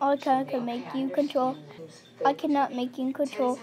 I can, can make you control. I cannot make you control.